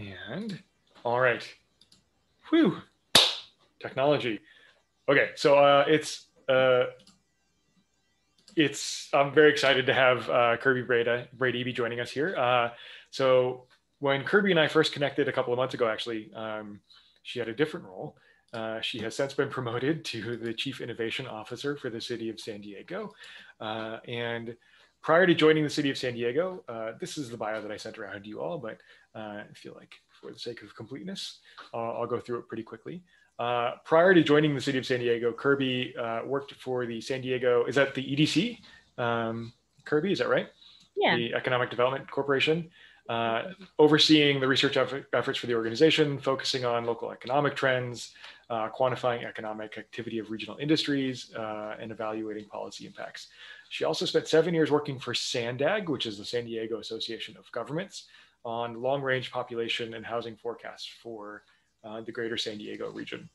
And all right. Whew. Technology. Okay, so uh, it's uh, it's I'm very excited to have uh, Kirby Breda Brady be joining us here. Uh, so when Kirby and I first connected a couple of months ago, actually, um, she had a different role. Uh, she has since been promoted to the Chief Innovation Officer for the City of San Diego. Uh, and prior to joining the City of San Diego, uh, this is the bio that I sent around to you all, but uh, I feel like for the sake of completeness, I'll go through it pretty quickly. Uh, prior to joining the City of San Diego, Kirby worked for the San Diego, is that the EDC? Um, Kirby, is that right? Yeah. The Economic Development Corporation uh, overseeing the research efforts for the organization, focusing on local economic trends, uh, quantifying economic activity of regional industries, uh, and evaluating policy impacts. She also spent seven years working for SANDAG, which is the San Diego Association of Governments, on long range population and housing forecasts for uh, the greater San Diego region.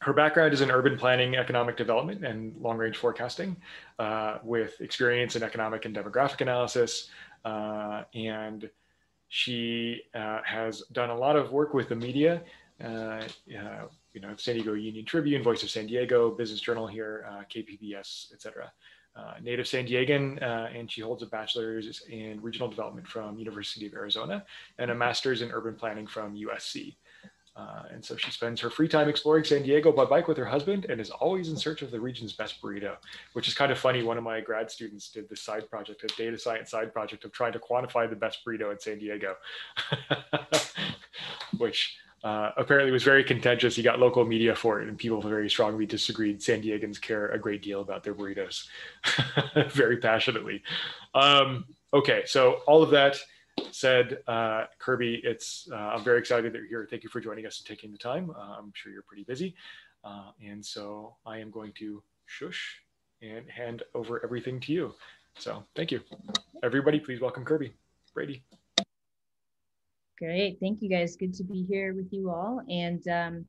Her background is in urban planning, economic development, and long range forecasting, uh, with experience in economic and demographic analysis, uh, and she uh, has done a lot of work with the media. Uh, you know, San Diego Union Tribune, Voice of San Diego, Business Journal here, KPBS, et etc. Uh, native San Diegan, uh, and she holds a bachelor's in regional development from University of Arizona and a master's in urban planning from USC. Uh, and so she spends her free time exploring San Diego by bike with her husband and is always in search of the region's best burrito, which is kind of funny. One of my grad students did this side project, a data science side project of trying to quantify the best burrito in San Diego, which uh, apparently was very contentious. He got local media for it, and people very strongly disagreed. San Diegans care a great deal about their burritos, very passionately. Um, okay, so all of that said, uh, Kirby, it's uh, I'm very excited that you're here. Thank you for joining us and taking the time. Uh, I'm sure you're pretty busy, uh, and so I am going to shush and hand over everything to you. So thank you, everybody. Please welcome Kirby Brady. Great, thank you guys. Good to be here with you all, and um,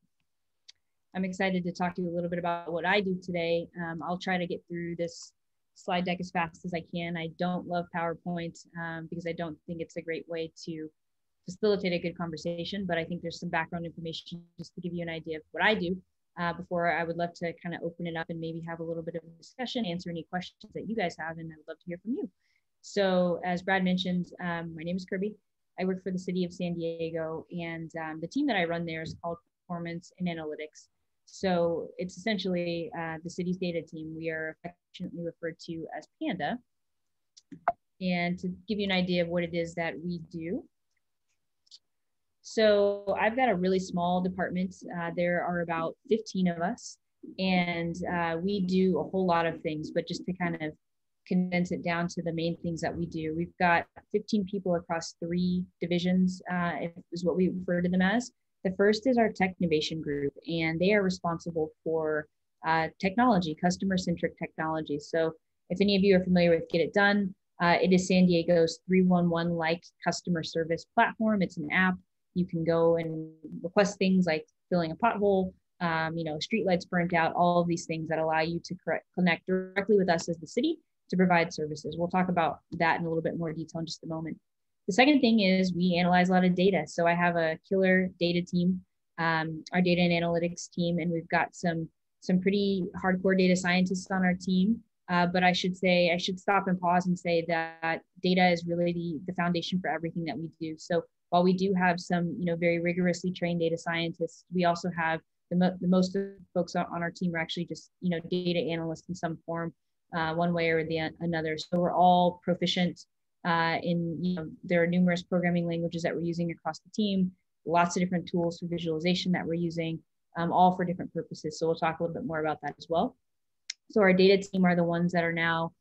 I'm excited to talk to you a little bit about what I do today. Um, I'll try to get through this slide deck as fast as I can. I don't love PowerPoint um, because I don't think it's a great way to facilitate a good conversation, but I think there's some background information just to give you an idea of what I do. Uh, before I would love to kind of open it up and maybe have a little bit of a discussion, answer any questions that you guys have, and I would love to hear from you. So as Brad mentioned, um, my name is Kirby. I work for the city of San Diego, and um, the team that I run there is called Performance and Analytics. So it's essentially uh, the city's data team. We are affectionately referred to as Panda. And to give you an idea of what it is that we do. So I've got a really small department. Uh, there are about 15 of us, and uh, we do a whole lot of things, but just to kind of condense it down to the main things that we do, we've got 15 people across three divisions, uh, is what we refer to them as. The first is our tech innovation group, and they are responsible for uh, technology, customer centric technology. So, if any of you are familiar with Get It Done, uh, it is San Diego's 311 like customer service platform. It's an app. You can go and request things like filling a pothole, um, you know, street lights burnt out, all of these things that allow you to correct, connect directly with us as the city to provide services. We'll talk about that in a little bit more detail in just a moment. The second thing is we analyze a lot of data. So I have a killer data team, um, our data and analytics team, and we've got some some pretty hardcore data scientists on our team. Uh, but I should say, I should stop and pause and say that data is really the, the foundation for everything that we do. So while we do have some, you know, very rigorously trained data scientists, we also have the, mo- the most folks on our team are actually just, you know, data analysts in some form, uh, one way or the another. So we're all proficient uh, in, you know, there are numerous programming languages that we're using across the team, lots of different tools for visualization that we're using, um, all for different purposes. So we'll talk a little bit more about that as well. So our data team are the ones that are now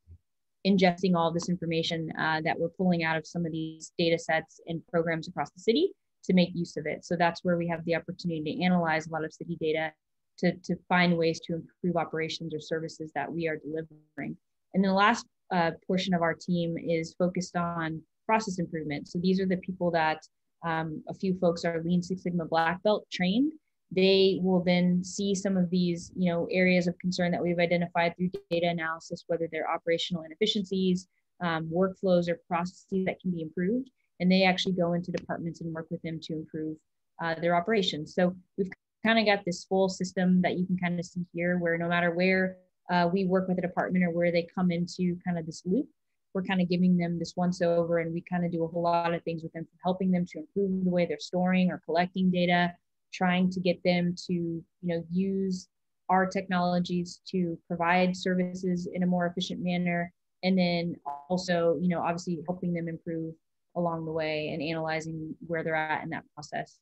ingesting all this information uh, that we're pulling out of some of these data sets and programs across the city to make use of it. So that's where we have the opportunity to analyze a lot of city data to, to find ways to improve operations or services that we are delivering. And then the last uh, portion of our team is focused on process improvement. So these are the people that um, a few folks are Lean Six Sigma Black Belt trained. They will then see some of these, you know, areas of concern that we've identified through data analysis, whether they're operational inefficiencies, um, workflows, or processes that can be improved. and they actually go into departments and work with them to improve uh, their operations. So we've kind of got this full system that you can kind of see here, where no matter where uh, we work with a department or where they come into kind of this loop, we're kind of giving them this once over, and we kind of do a whole lot of things with them, from helping them to improve the way they're storing or collecting data, trying to get them to you know use our technologies to provide services in a more efficient manner. And then also you know obviously helping them improve along the way and analyzing where they're at in that process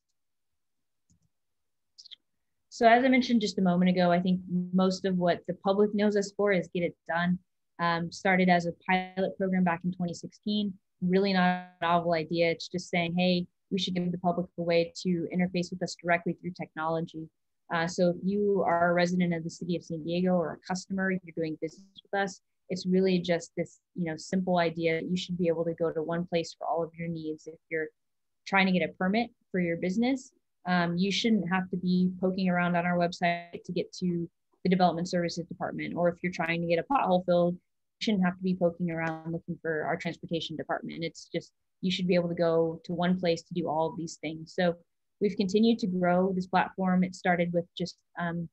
so as i mentioned just a moment ago i think most of what the public knows us for is get it done. Um, started as a pilot program back in 2016 really not a novel idea. It's just saying hey we should give the public a way to interface with us directly through technology. Uh, so if you are a resident of the city of San Diego or a customer, if you're doing business with us, it's really just this, you know, simple idea that you should be able to go to one place for all of your needs. If you're trying to get a permit for your business, um, you shouldn't have to be poking around on our website to get to the development services department. Or if you're trying to get a pothole filled, you shouldn't have to be poking around looking for our transportation department. It's just you should be able to go to one place to do all of these things. So we've continued to grow this platform. It started with just um,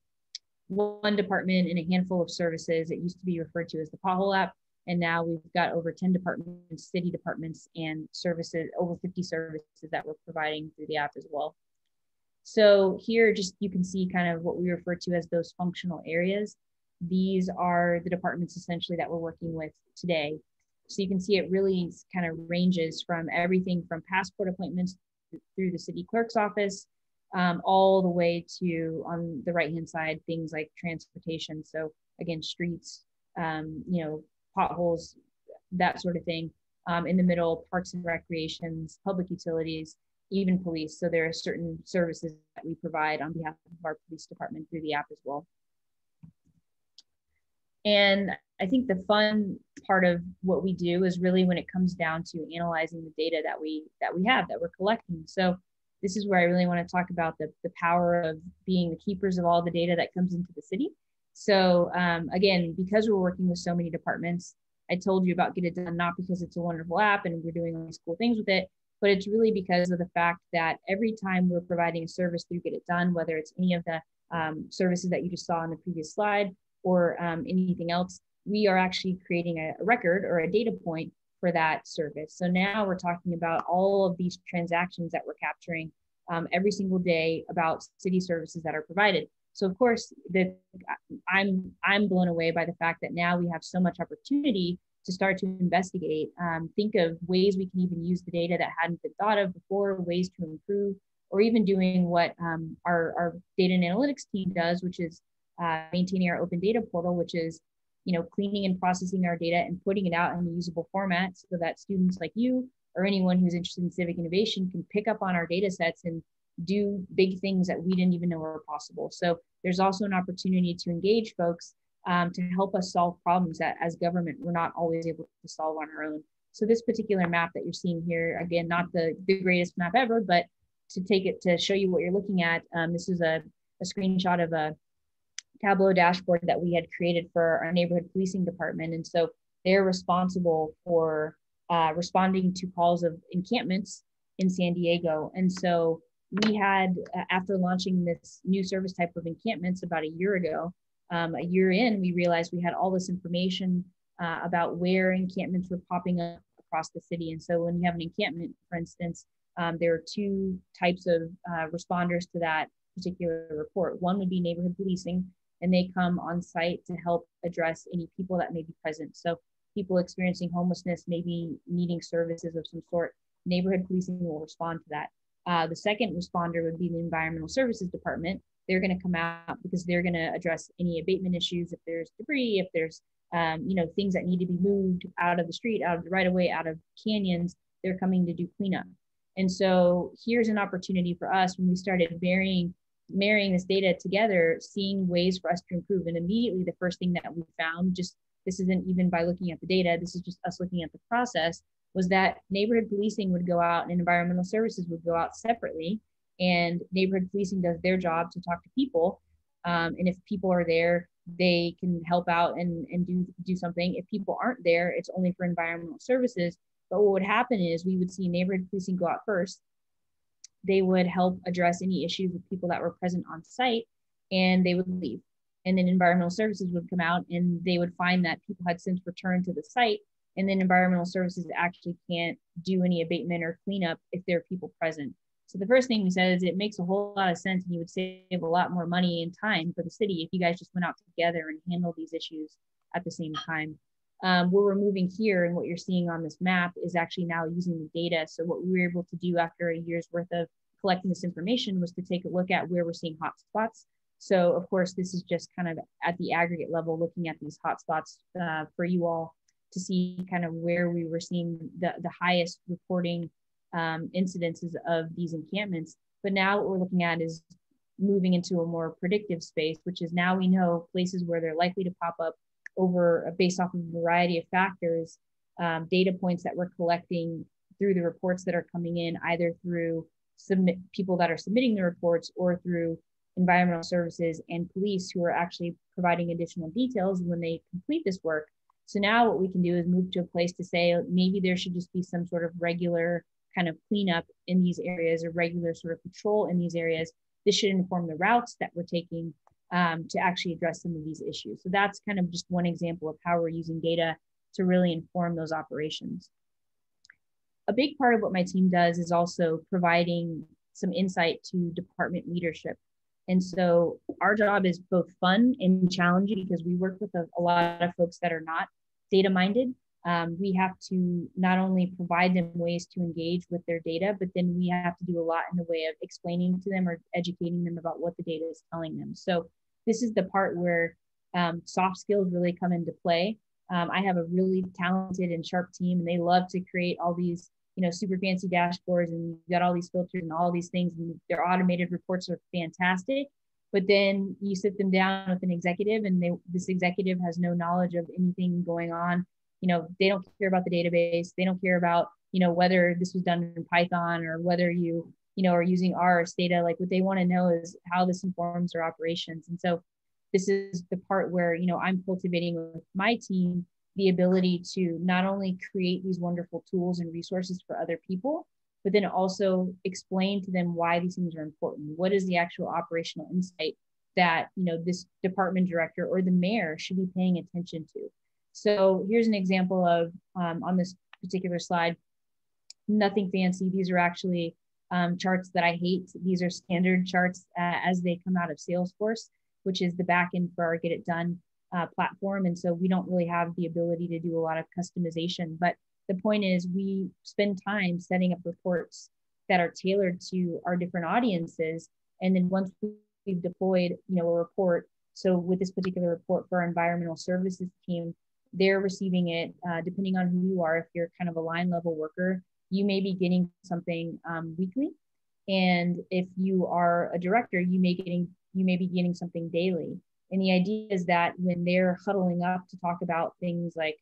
one department and a handful of services. It used to be referred to as the Pothole app. And now we've got over 10 departments, city departments, and services, over 50 services that we're providing through the app as well. So here, just you can see kind of what we refer to as those functional areas. These are the departments essentially that we're working with today. So you can see it really kind of ranges from everything from passport appointments through the city clerk's office, um, all the way to on the right hand side things like transportation. So again, streets, um, you know, potholes, that sort of thing. Um, in the middle, parks and recreations, public utilities, even police. So there are certain services that we provide on behalf of our police department through the app as well. And I think the fun part of what we do is really when it comes down to analyzing the data that we that we have that we're collecting. So this is where I really want to talk about the, the power of being the keepers of all the data that comes into the city. So um, again, because we're working with so many departments, I told you about Get It Done not because it's a wonderful app and we're doing all these cool things with it, but it's really because of the fact that every time we're providing a service through Get It Done, whether it's any of the um, services that you just saw on the previous slide or um, anything else, we are actually creating a, record or a data point for that service. So now we're talking about all of these transactions that we're capturing um, every single day about city services that are provided. So of course, the, I'm I'm blown away by the fact that now we have so much opportunity to start to investigate, um, think of ways we can even use the data that hadn't been thought of before, ways to improve, or even doing what um, our, our data and analytics team does, which is uh, maintaining our open data portal, which is you know, cleaning and processing our data and putting it out in a usable format so that students like you or anyone who's interested in civic innovation can pick up on our data sets and do big things that we didn't even know were possible. So there's also an opportunity to engage folks um, to help us solve problems that as government we're not always able to solve on our own. So this particular map that you're seeing here, again, not the, the greatest map ever, but to take it to show you what you're looking at, um, this is a, a screenshot of a Tableau dashboard that we had created for our neighborhood policing department. And so they're responsible for uh, responding to calls of encampments in San Diego. And so we had, uh, after launching this new service type of encampments about a year ago, um, a year in, we realized we had all this information uh, about where encampments were popping up across the city. And so when you have an encampment, for instance, um, there are two types of uh, responders to that particular report. One would be neighborhood policing, and they come on site to help address any people that may be present. So people experiencing homelessness, maybe needing services of some sort, neighborhood policing will respond to that. Uh, the second responder would be the environmental services department. They're going to come out because they're going to address any abatement issues if there's debris, if there's um, you know things that need to be moved out of the street, out of the right of way, out of canyons. They're coming to do cleanup. And so here's an opportunity for us when we started varying marrying this data together, seeing ways for us to improve. And immediately, the first thing that we found, just this isn't even by looking at the data, this is just us looking at the process, was that neighborhood policing would go out and environmental services would go out separately. And neighborhood policing does their job to talk to people. Um, and if people are there, they can help out and, and do, do something. If people aren't there, it's only for environmental services But what would happen is we would see neighborhood policing go out first. They would help address any issues with people that were present on site and they would leave. And then environmental services would come out and they would find that people had since returned to the site. And then environmental services actually can't do any abatement or cleanup if there are people present. So the first thing he says, it makes a whole lot of sense and you would save a lot more money and time for the city if you guys just went out together and handled these issues at the same time. Um, what we're moving here and what you're seeing on this map is actually now using the data. So what we were able to do after a year's worth of collecting this information was to take a look at where we're seeing hotspots. So of course, this is just kind of at the aggregate level, looking at these hotspots uh, for you all to see kind of where we were seeing the, the highest reporting um, incidences of these encampments. But now what we're looking at is moving into a more predictive space, which is now we know places where they're likely to pop up over based off of a variety of factors, um, data points that we're collecting through the reports that are coming in, either through submit people that are submitting the reports or through environmental services and police who are actually providing additional details when they complete this work. So now what we can do is move to a place to say maybe there should just be some sort of regular kind of cleanup in these areas or regular sort of patrol in these areas. This should inform the routes that we're taking um, to actually address some of these issues. So that's kind of just one example of how we're using data to really inform those operations. A big part of what my team does is also providing some insight to department leadership. And so our job is both fun and challenging because we work with a, a lot of folks that are not data minded um, we have to not only provide them ways to engage with their data, but then we have to do a lot in the way of explaining to them or educating them about what the data is telling them. So this is the part where um, soft skills really come into play. Um, I have a really talented and sharp team, and they love to create all these, you know, super fancy dashboards, and you've got all these filters and all these things, and their automated reports are fantastic. But then you sit them down with an executive, and they, this executive has no knowledge of anything going on you know they don't care about the database. They don't care about you know whether this was done in python or whether you you know are using r or stata. Like what they want to know is how this informs their operations. And so this is the part where you know i'm cultivating with my team the ability to not only create these wonderful tools and resources for other people but then also explain to them why these things are important. What is the actual operational insight that you know this department director or the mayor should be paying attention to so here's an example of um, on this particular slide, nothing fancy. These are actually um, charts that I hate. These are standard charts uh, as they come out of Salesforce, which is the backend for our Get It Done uh, platform. And so we don't really have the ability to do a lot of customization. But the point is, we spend time setting up reports that are tailored to our different audiences. And then once we've deployed, you know, a report. So with this particular report for our environmental services team, they're receiving it uh, depending on who you are. If you're kind of a line level worker, you may be getting something um, weekly, and if you are a director, you may getting you may be getting something daily. And the idea is that when they're huddling up to talk about things like,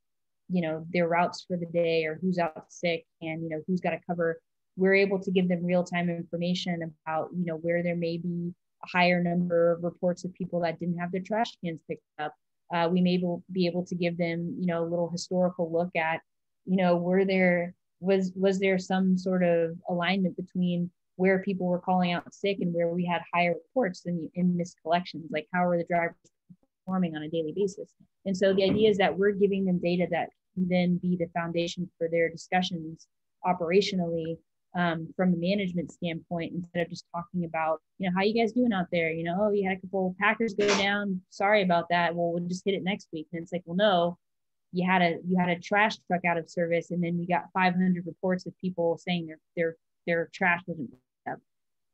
you know, their routes for the day or who's out sick and you know who's got to cover, we're able to give them real time information about you know where there may be a higher number of reports of people that didn't have their trash cans picked up uh, we may be able to give them, you know, a little historical look at, you know, were there was was there some sort of alignment between where people were calling out sick and where we had higher reports than in missed collections? Like how are the drivers performing on a daily basis? And so the idea is that we're giving them data that can then be the foundation for their discussions operationally um, from a management standpoint instead of just talking about you know how you guys doing out there? You know oh you had a couple packers go down. Sorry about that. Well we'll just hit it next week. And it's like well no you had a you had a trash truck out of service and then we got 500 reports of people saying their their their trash wasn't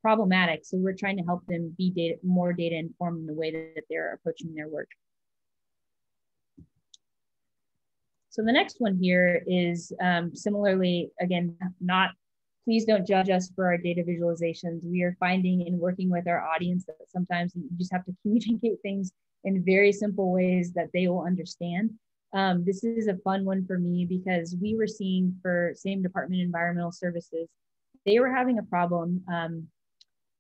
problematic. So we're trying to help them be data more data informed in the way that, that they're approaching their work. So the next one here is um, similarly again not please don't judge us for our data visualizations. We are finding in working with our audience that sometimes you just have to communicate things in very simple ways that they will understand. Um, this is a fun one for me because we were seeing for same department environmental services, they were having a problem um,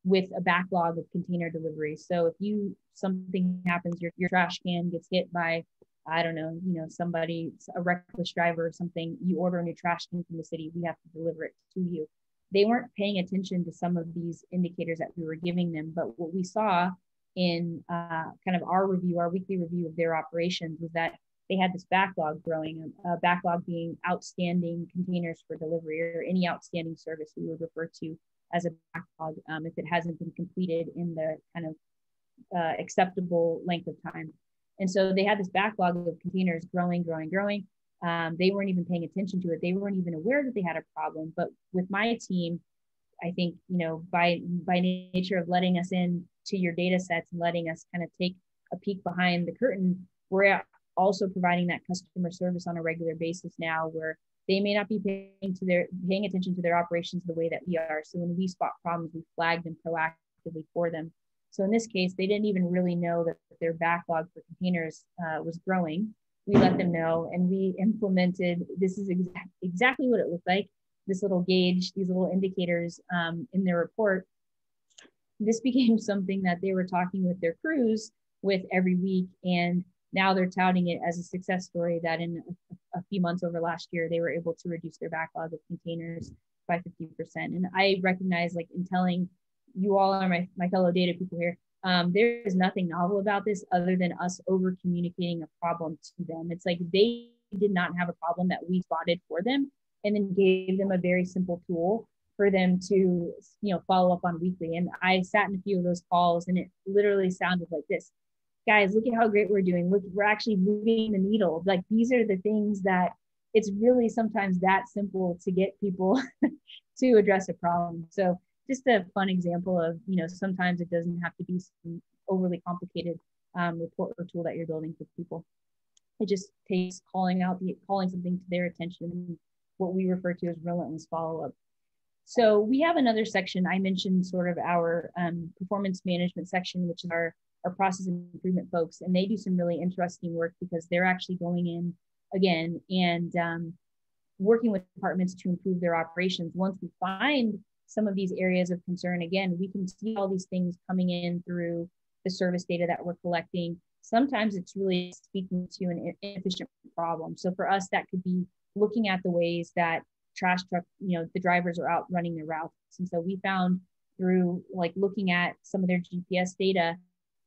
with a backlog of container deliveries. So if you something happens, your, your trash can gets hit by I don't know, you know, somebody, a reckless driver or something, you order a new trash can from the city, we have to deliver it to you. They weren't paying attention to some of these indicators that we were giving them. But what we saw in uh, kind of our review, our weekly review of their operations, was that they had this backlog growing, a backlog being outstanding containers for delivery or any outstanding service we would refer to as a backlog um, if it hasn't been completed in the kind of uh, acceptable length of time. And so they had this backlog of containers growing, growing, growing. Um, they weren't even paying attention to it. They weren't even aware that they had a problem. But with my team, I think you know by by nature of letting us in to your data sets and letting us kind of take a peek behind the curtain, we're also providing that customer service on a regular basis now, where they may not be paying to their paying attention to their operations the way that we are. So when we spot problems, we flag them proactively for them. So in this case, they didn't even really know that their backlog for containers uh, was growing. We let them know and we implemented, this is exa- exactly what it looked like, this little gauge, these little indicators um, in their report. This became something that they were talking with their crews with every week. And now they're touting it as a success story that in a, few months over last year, they were able to reduce their backlog of containers by 50%. And I recognize like in telling you all are my, my fellow data people here. Um, there is nothing novel about this other than us over communicating a problem to them. It's like they did not have a problem that we spotted for them and then gave them a very simple tool for them to you know follow up on weekly. And i sat in a few of those calls and it literally sounded like this. Guys look at how great we're doing. Look we're actually moving the needle. Like these are the things that it's really sometimes that simple to get people to address a problem. So just a fun example of you know sometimes it doesn't have to be overly complicated um, report or tool that you're building for people. It just takes calling out the calling something to their attention what we refer to as relentless follow-up. So we have another section. I mentioned sort of our um, performance management section which is our our process improvement folks and they do some really interesting work because they're actually going in again and um, working with departments to improve their operations. Once we find some of these areas of concern, again, we can see all these things coming in through the service data that we're collecting. Sometimes it's really speaking to an inefficient problem. So for us, that could be looking at the ways that trash truck, you know, the drivers are out running their routes. And so we found through like looking at some of their GPS data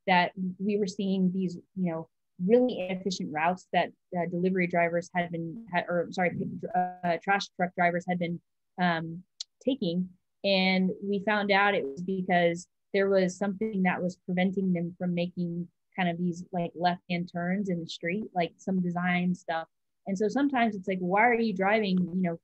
that we were seeing these, you know, really inefficient routes that uh, delivery drivers had been, had, or sorry, uh, trash truck drivers had been um, taking and we found out it was because there was something that was preventing them from making kind of these like left hand turns in the street, like some design stuff. And so sometimes it's like, why are you driving, you know,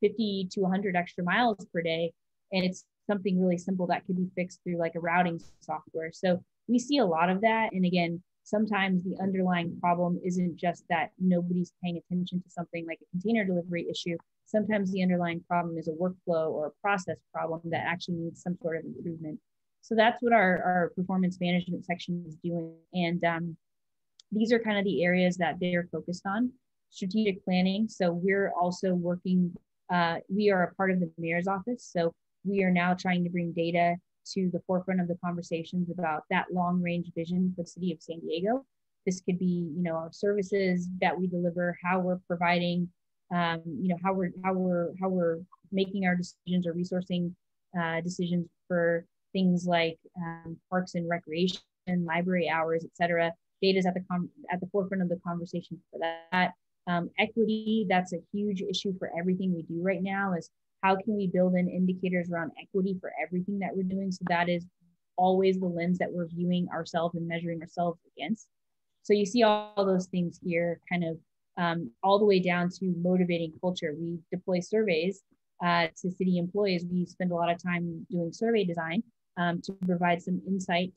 50 to 100 extra miles per day? And it's something really simple that could be fixed through like a routing software. So we see a lot of that. And again, sometimes the underlying problem isn't just that nobody's paying attention to something like a container delivery issue. Sometimes the underlying problem is a workflow or a process problem that actually needs some sort of improvement. So that's what our, our performance management section is doing. And um, these are kind of the areas that they're focused on. Strategic planning. So we're also working, uh, we are a part of the mayor's office. So we are now trying to bring data to the forefront of the conversations about that long range vision for the city of San Diego. This could be, you know, our services that we deliver, how we're providing, um, you know, how we're how we're how we're making our decisions or resourcing uh, decisions for things like um, parks and recreation, library hours, et cetera. Data is at the com- at the forefront of the conversation for that. Um, equity, that's a huge issue for everything we do right now. Is how can we build in indicators around equity for everything that we're doing? So that is always the lens that we're viewing ourselves and measuring ourselves against. So you see all, those things here, kind of um, all the way down to motivating culture. We deploy surveys uh, to city employees. We spend a lot of time doing survey design um, to provide some insight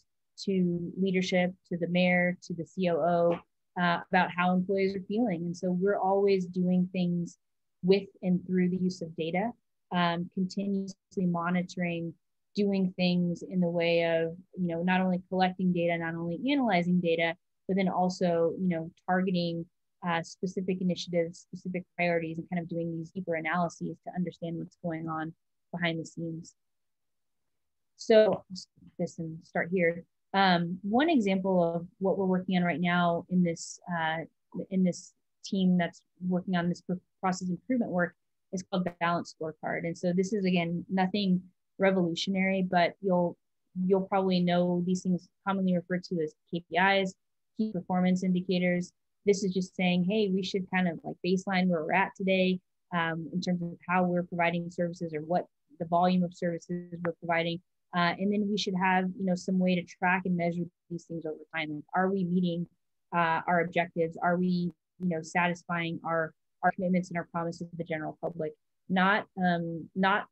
to leadership, to the mayor, to the COO uh, about how employees are feeling. And so we're always doing things with and through the use of data um, continuously monitoring, doing things in the way of, you know, not only collecting data, not only analyzing data, but then also, you know, targeting uh, specific initiatives, specific priorities, and kind of doing these deeper analyses to understand what's going on behind the scenes. So this and start here. Um, one example of what we're working on right now in this uh, in this team that's working on this process improvement work is called balance scorecard. And so this is again nothing revolutionary, but you'll you'll probably know these things commonly referred to as KPIs, key performance indicators. This is just saying, hey, we should kind of like baseline where we're at today um, in terms of how we're providing services or what the volume of services we're providing. Uh, and then we should have, you know, some way to track and measure these things over time. Like, are we meeting uh, our objectives? Are we, you know, satisfying our our commitments and our promises to the general public? Not um, not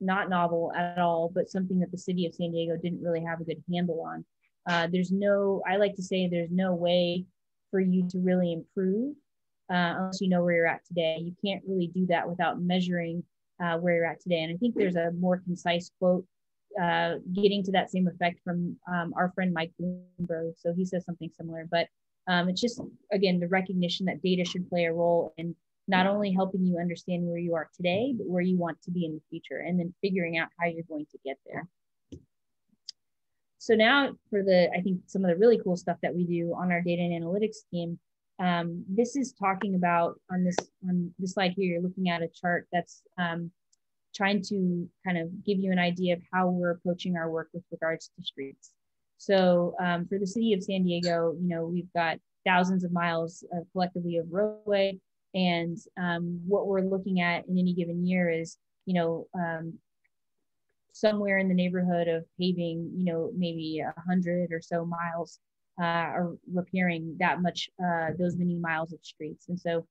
not novel at all, but something that the city of San Diego didn't really have a good handle on. Uh, there's no, I like to say, there's no way for you to really improve uh, unless you know where you're at today. You can't really do that without measuring uh, where you're at today. And I think there's a more concise quote uh, getting to that same effect from um, our friend Mike Bloomberg. So he says something similar, but um, it's just, again, the recognition that data should play a role in not only helping you understand where you are today, but where you want to be in the future, and then figuring out how you're going to get there. So now for the, I think some of the really cool stuff that we do on our data and analytics team, um, this is talking about on this on this slide here, you're looking at a chart that's um, trying to kind of give you an idea of how we're approaching our work with regards to streets. So um, for the city of San Diego, you know, we've got thousands of miles of collectively of roadway. And um, what we're looking at in any given year is, you know, um, somewhere in the neighborhood of paving, you know, maybe a hundred or so miles, uh, or repairing that much, uh, those many miles of streets. And so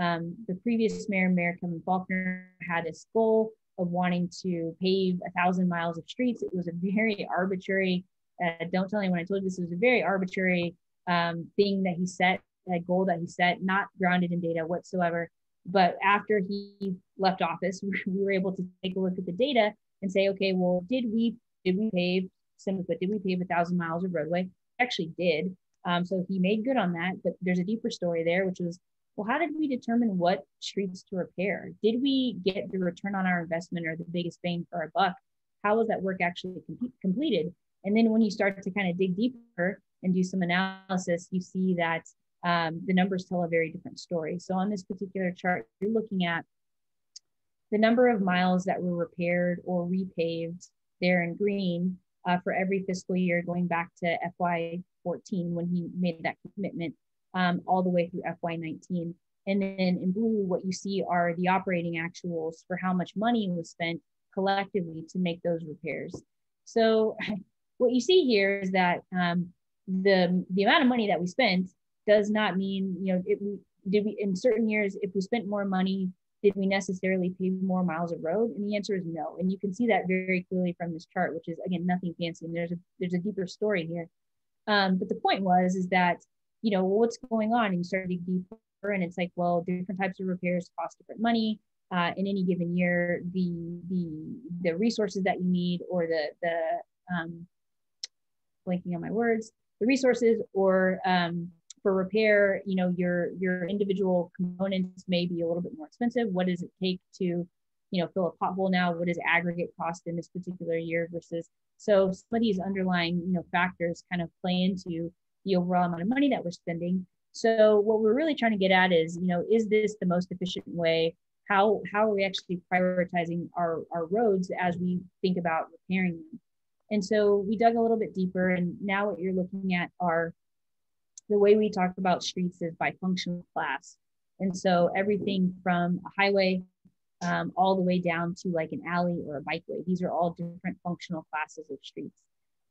um, the previous mayor, Mayor Kevin Faulconer, had this goal of wanting to pave a thousand miles of streets. It was a very arbitrary, uh, don't tell anyone I told you this, it was a very arbitrary um, thing that he set, a goal that he set, not grounded in data whatsoever. But after he left office, we were able to take a look at the data and say, okay, well, did we did we pave put, did we pave a thousand miles of roadway? Actually did. Um, so he made good on that. But there's a deeper story there, which was, well, how did we determine what streets to repair? Did we get the return on our investment or the biggest bang for our buck? How was that work actually com- completed? And then when you start to kind of dig deeper and do some analysis, you see that um, the numbers tell a very different story. So on this particular chart, you're looking at the number of miles that were repaired or repaved there in green uh, for every fiscal year going back to FY14 when he made that commitment um, all the way through FY19. And then in blue, what you see are the operating actuals for how much money was spent collectively to make those repairs. So what you see here is that um, the, the amount of money that we spent does not mean, you know, it, did we in certain years, if we spent more money did we necessarily pave more miles of road? And the answer is no. And you can see that very clearly from this chart, which is again nothing fancy. And there's a there's a deeper story here. Um, but the point was is that you know what's going on, and you start to dig deeper, and it's like, well, different types of repairs cost different money. Uh, in any given year, the the the resources that you need, or the the um, blanking on my words, the resources or um, for repair, you know, your your individual components may be a little bit more expensive. What does it take to, you know, fill a pothole now? What does aggregate cost in this particular year versus so some of these underlying, you know, factors kind of play into the overall amount of money that we're spending. So what we're really trying to get at is, you know, is this the most efficient way? How how are we actually prioritizing our, our roads as we think about repairing them? And so we dug a little bit deeper, and now what you're looking at are the way we talk about streets is by functional class. And so everything from a highway um, all the way down to like an alley or a bikeway, these are all different functional classes of streets.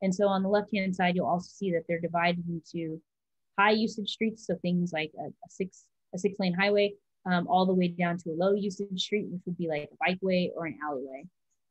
And so on the left hand side, you'll also see that they're divided into high usage streets. So things like a, a six, a six lane highway, um, all the way down to a low usage street, which would be like a bikeway or an alleyway.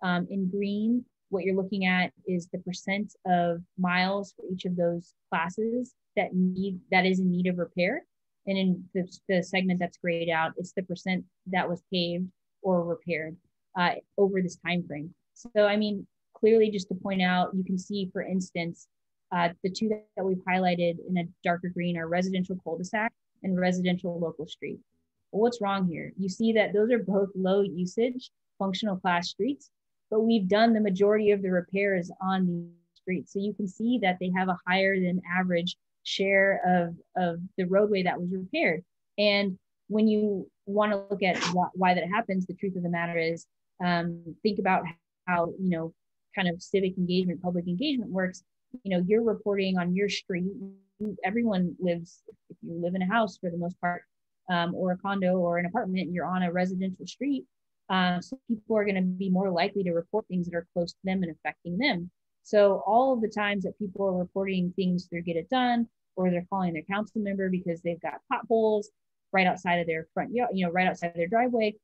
Um, in green, what you're looking at is the percent of miles for each of those classes that need that is in need of repair. And in the, the segment that's grayed out, it's the percent that was paved or repaired uh, over this time frame. So I mean, clearly, just to point out, you can see, for instance, uh, the two that we've highlighted in a darker green are residential cul-de-sac and residential local street. Well, what's wrong here? You see that those are both low usage functional class streets, but we've done the majority of the repairs on these streets. So you can see that they have a higher than average share of, of the roadway that was repaired. And when you want to look at why, why that happens, the truth of the matter is um, think about how, you know, kind of civic engagement, public engagement works. You know, you're reporting on your street. Everyone lives, if you live in a house for the most part, um, or a condo or an apartment, you're on a residential street. Uh, so people are going to be more likely to report things that are close to them and affecting them. So all of the times that people are reporting things through Get It Done, or they're calling their council member because they've got potholes right outside of their front yard, you know, right outside of their driveway,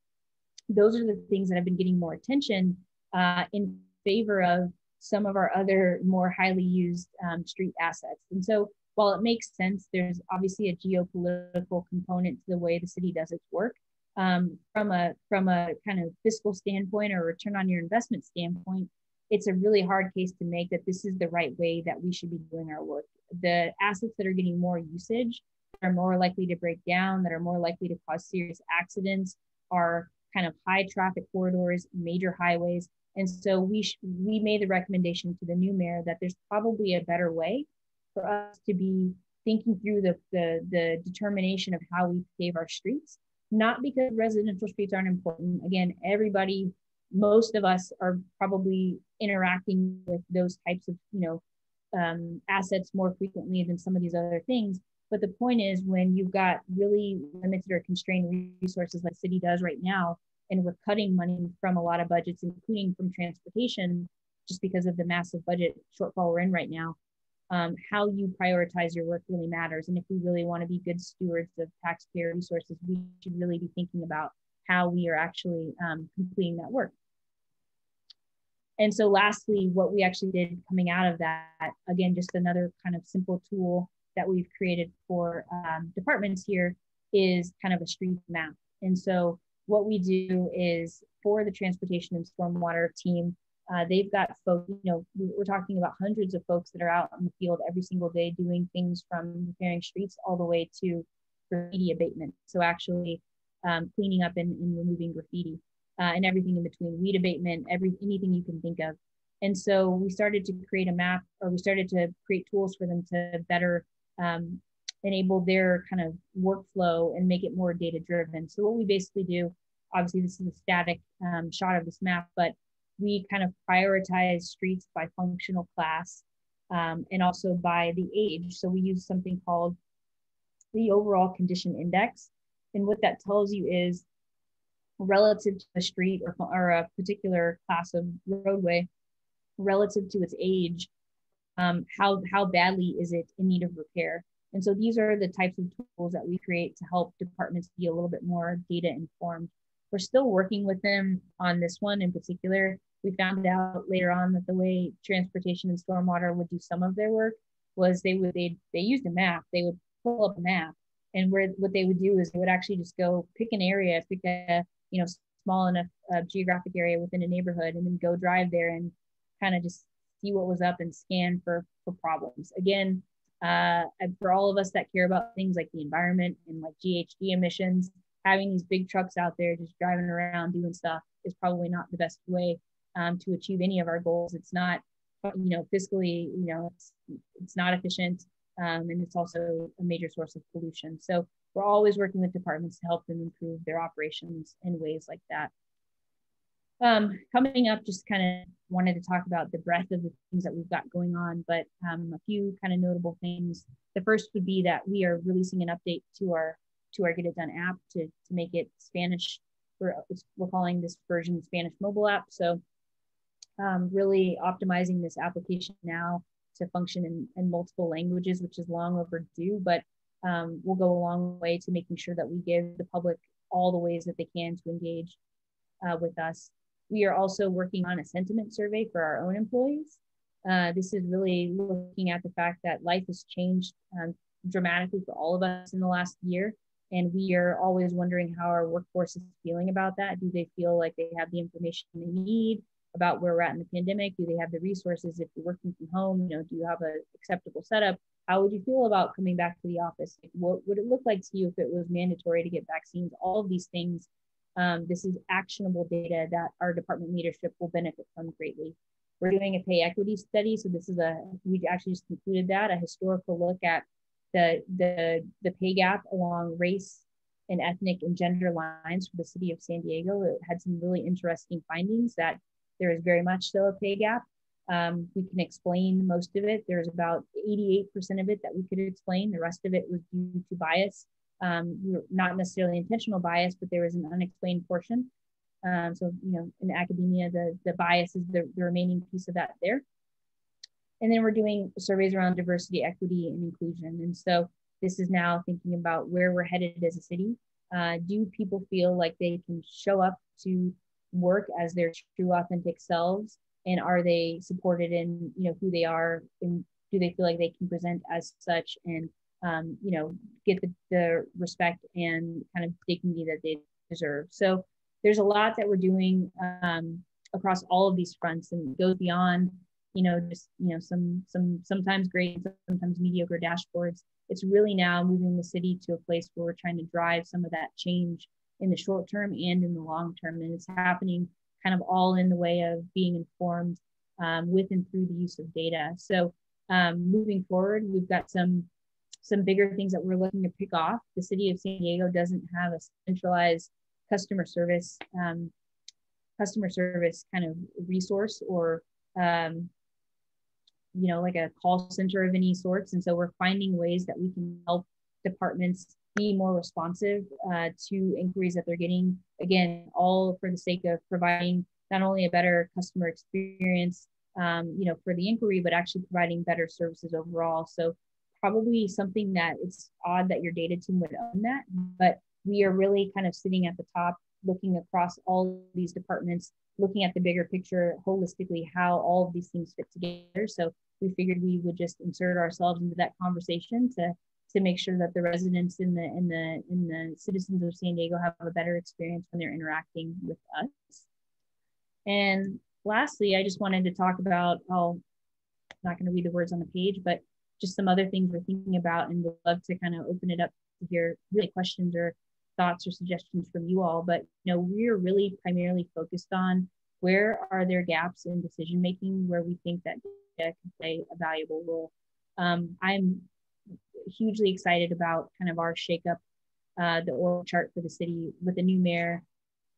those are the things that have been getting more attention uh, in favor of some of our other more highly used um, street assets. And so while it makes sense, there's obviously a geopolitical component to the way the city does its work. Um, from a from a kind of fiscal standpoint or return on your investment standpoint, it's a really hard case to make that this is the right way that we should be doing our work. The assets that are getting more usage are more likely to break down, that are more likely to cause serious accidents, are kind of high traffic corridors, major highways. And so we sh- we made the recommendation to the new mayor that there's probably a better way for us to be thinking through the, the, the determination of how we pave our streets, not because residential streets aren't important. Again, everybody, most of us are probably interacting with those types of, you know, um, assets more frequently than some of these other things. But the point is, when you've got really limited or constrained resources like city does right now, and we're cutting money from a lot of budgets, including from transportation, just because of the massive budget shortfall we're in right now, um, how you prioritize your work really matters. And if we really want to be good stewards of taxpayer resources, we should really be thinking about how we are actually um, completing that work. And so, lastly, what we actually did coming out of that, again, just another kind of simple tool that we've created for um, departments here is kind of a street map. And so, what we do is for the transportation and stormwater team, uh, they've got folks, you know, we're talking about hundreds of folks that are out in the field every single day doing things from repairing streets all the way to graffiti abatement. So actually um, cleaning up and, and, removing graffiti uh, and everything in between, weed abatement, every anything you can think of. And so we started to create a map, or we started to create tools for them to better um, enable their kind of workflow and make it more data driven. So what we basically do, obviously this is a static um, shot of this map, but we kind of prioritize streets by functional class um, and also by the age. So we use something called the overall condition index. And what that tells you is relative to a street or, or a particular class of roadway, relative to its age, um, how, how badly is it in need of repair? And so these are the types of tools that we create to help departments be a little bit more data informed. We're still working with them on this one in particular we found out later on that the way transportation and stormwater would do some of their work was they would they they used a map. They would pull up a map, and where what they would do is they would actually just go pick an area, pick a you know small enough uh, geographic area within a neighborhood, and then go drive there and kind of just see what was up and scan for for problems. Again, uh, for all of us that care about things like the environment and like GHG emissions, having these big trucks out there just driving around doing stuff is probably not the best way um, to achieve any of our goals. It's not, you know, fiscally, you know, it's, it's not efficient. Um, and it's also a major source of pollution. So we're always working with departments to help them improve their operations in ways like that. Um, coming up, just kind of wanted to talk about the breadth of the things that we've got going on, but um, a few kind of notable things. The first would be that we are releasing an update to our to our Get It Done app to, to make it Spanish. We're, we're calling this version Spanish mobile app. So um, really optimizing this application now to function in, in multiple languages, which is long overdue, but um, will go a long way to making sure that we give the public all the ways that they can to engage uh, with us. We are also working on a sentiment survey for our own employees. Uh, this is really looking at the fact that life has changed um, dramatically for all of us in the last year. And we are always wondering how our workforce is feeling about that. Do they feel like they have the information they need? About where we're at in the pandemic. Do they have the resources if you're working from home? You know, do you have an acceptable setup? How would you feel about coming back to the office? What would it look like to you if it was mandatory to get vaccines? All of these things. Um, this is actionable data that our department leadership will benefit from greatly. We're doing a pay equity study. So this is a, we actually just concluded that, a historical look at the the the pay gap along race and ethnic and gender lines for the city of San Diego. It had some really interesting findings that there is very much still a pay gap. Um, we can explain most of it. There's about 88% of it that we could explain. The rest of it was due to bias. Um, not necessarily intentional bias, but there was an unexplained portion. Um, so, you know, in academia, the, the bias is the, the remaining piece of that there. And then we're doing surveys around diversity, equity, and inclusion. And so this is now thinking about where we're headed as a city. Uh, do people feel like they can show up to work as their true authentic selves? And are they supported in, you know, who they are? And do they feel like they can present as such and, um, you know, get the, the respect and kind of dignity that they deserve? So there's a lot that we're doing um, across all of these fronts and goes beyond you know just you know some some sometimes great sometimes mediocre dashboards it's really now moving the city to a place where we're trying to drive some of that change in the short term and in the long term. And it's happening kind of all in the way of being informed um, with and through the use of data. So um, moving forward we've got some some bigger things that we're looking to pick off. The city of san diego doesn't have a centralized customer service um, customer service kind of resource or um, you know, like a call center of any sorts. And so we're finding ways that we can help departments be more responsive uh, to inquiries that they're getting. Again, all for the sake of providing not only a better customer experience, um, you know, for the inquiry, but actually providing better services overall. So probably something that it's odd that your data team would own that, but we are really kind of sitting at the top, looking across all these departments, looking at the bigger picture holistically, how all of these things fit together. So we figured we would just insert ourselves into that conversation to to make sure that the residents in the in the in the citizens of San Diego have a better experience when they're interacting with us. And lastly, I just wanted to talk about, I'm not going to read the words on the page, but just some other things we're thinking about and would love to kind of open it up to hear really questions or thoughts or suggestions from you all. But you know, we're really primarily focused on where are there gaps in decision making where we think that data can play a valuable role. Um, I'm hugely excited about kind of our shakeup, uh, the org chart for the city with a new mayor.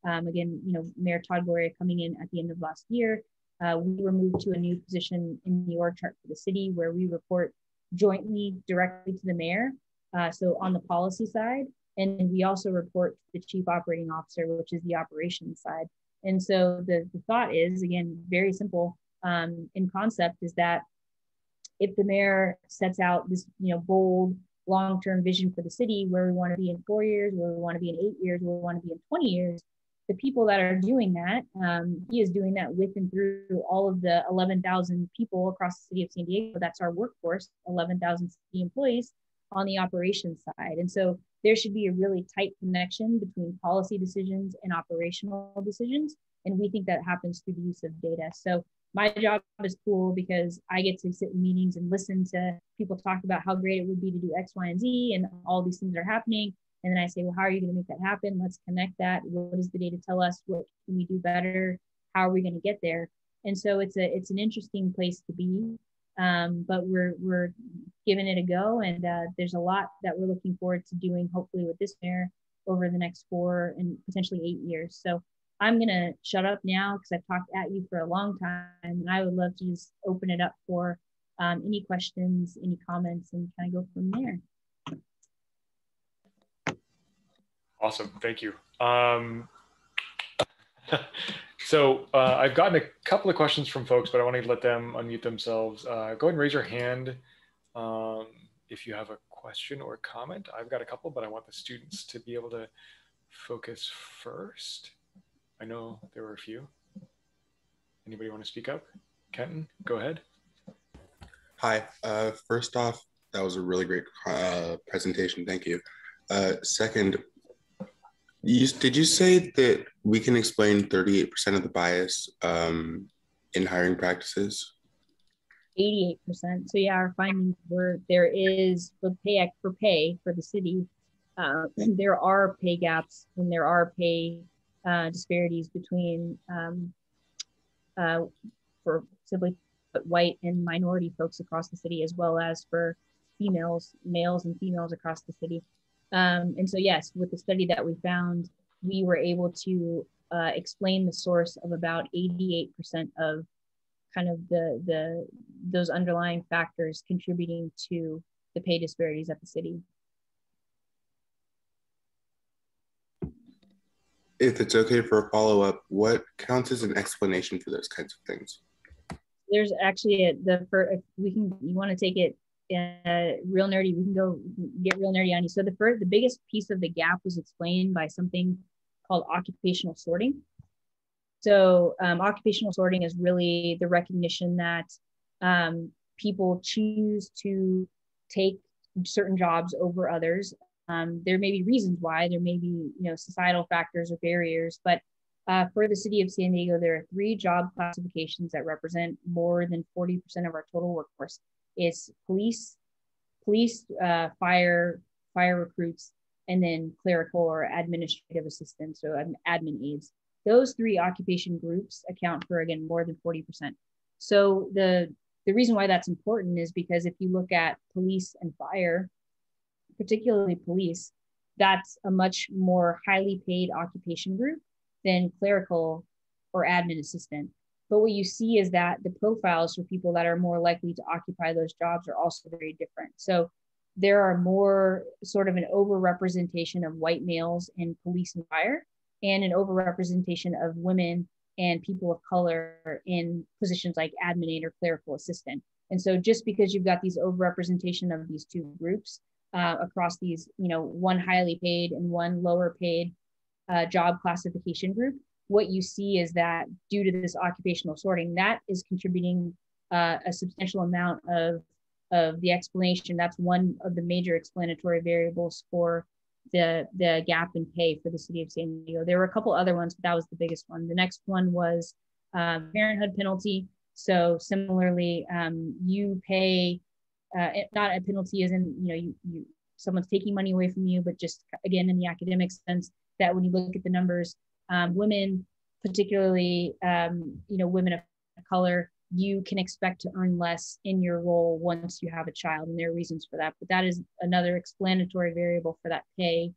Um, again, you know, Mayor Todd Gloria coming in at the end of last year. Uh, we were moved to a new position in the org chart for the city where we report jointly directly to the mayor. Uh, so on the policy side, and we also report to the chief operating officer, which is the operations side. And so the, the thought is, again, very simple um, in concept is that if the mayor sets out this, you know, bold long-term vision for the city, where we want to be in four years, where we want to be in eight years, where we want to be in 20 years, the people that are doing that, um, he is doing that with and through all of the 11,000 people across the city of San Diego. That's our workforce, 11,000 city employees on the operations side. And so there should be a really tight connection between policy decisions and operational decisions. And we think that happens through the use of data. So my job is cool because I get to sit in meetings and listen to people talk about how great it would be to do X, Y, and Z and all these things that are happening. And then I say, well, how are you going to make that happen? Let's connect that. What does the data tell us? What can we do better? How are we going to get there? And so it's a it's an interesting place to be. Um, but we're we're giving it a go, and uh, there's a lot that we're looking forward to doing. Hopefully, with this mayor over the next four and potentially eight years. So I'm going to shut up now because I've talked at you for a long time. And I would love to just open it up for um, any questions, any comments, and kind of go from there. Awesome. Thank you. Um, so uh, I've gotten a couple of questions from folks, but I want to let them unmute themselves. Uh, go ahead and raise your hand um, if you have a question or comment. I've got a couple, but I want the students to be able to focus first. I know there were a few. Anybody want to speak up? Kenton, go ahead. Hi. Uh, first off, that was a really great uh, presentation. Thank you. Uh, second, you, did you say that we can explain 38% of the bias um, in hiring practices? 88%. So yeah, our findings were there is for pay for pay for the city, uh, there are pay gaps and there are pay uh, disparities between um, uh, for simply white and minority folks across the city, as well as for females, males and females across the city. Um, and so, yes, with the study that we found, we were able to uh, explain the source of about 88% of kind of the the those underlying factors contributing to the pay disparities at the city. If it's okay for a follow up, what counts as an explanation for those kinds of things? There's actually a, the first, we can, you want to take it uh, real nerdy, we can go get real nerdy on you. So the first, the biggest piece of the gap was explained by something called occupational sorting. So um, occupational sorting is really the recognition that um, people choose to take certain jobs over others. Um, there may be reasons why. There may be you know societal factors or barriers, but uh, for the city of San Diego, there are three job classifications that represent more than 40% of our total workforce. It's police, police, uh, fire, fire recruits, and then clerical or administrative assistants, so admin aides. Those three occupation groups account for, again, more than 40%. So the, the reason why that's important is because if you look at police and fire, particularly police, that's a much more highly paid occupation group than clerical or admin assistant. But what you see is that the profiles for people that are more likely to occupy those jobs are also very different. So there are more sort of an overrepresentation of white males in police and fire and an overrepresentation of women and people of color in positions like admin or clerical assistant. And so just because you've got these overrepresentation of these two groups uh, across these, you know, one highly paid and one lower paid uh, job classification group, what you see is that due to this occupational sorting, that is contributing uh, a substantial amount of, of the explanation. That's one of the major explanatory variables for the the gap in pay for the city of San Diego. There were a couple other ones, but that was the biggest one. The next one was um, parenthood penalty. So similarly, um, you pay uh, not a penalty as in you know you, you someone's taking money away from you, but just again in the academic sense that when you look at the numbers, um, women, particularly um, you know women of color, you can expect to earn less in your role once you have a child and there are reasons for that but that is another explanatory variable for that pay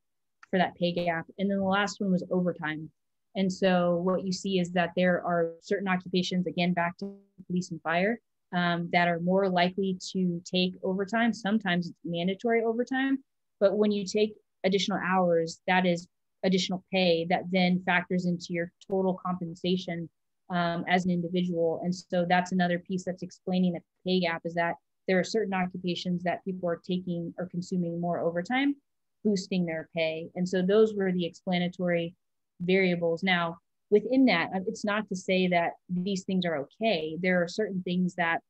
for that pay gap. And then the last one was overtime. And so what you see is that there are certain occupations again back to police and fire um, that are more likely to take overtime sometimes it's mandatory overtime but when you take additional hours that is additional pay that then factors into your total compensation um, as an individual. And so that's another piece that's explaining the pay gap is that there are certain occupations that people are taking or consuming more overtime, boosting their pay. And so those were the explanatory variables. Now, within that, uh, it's not to say that these things are okay. There are certain things that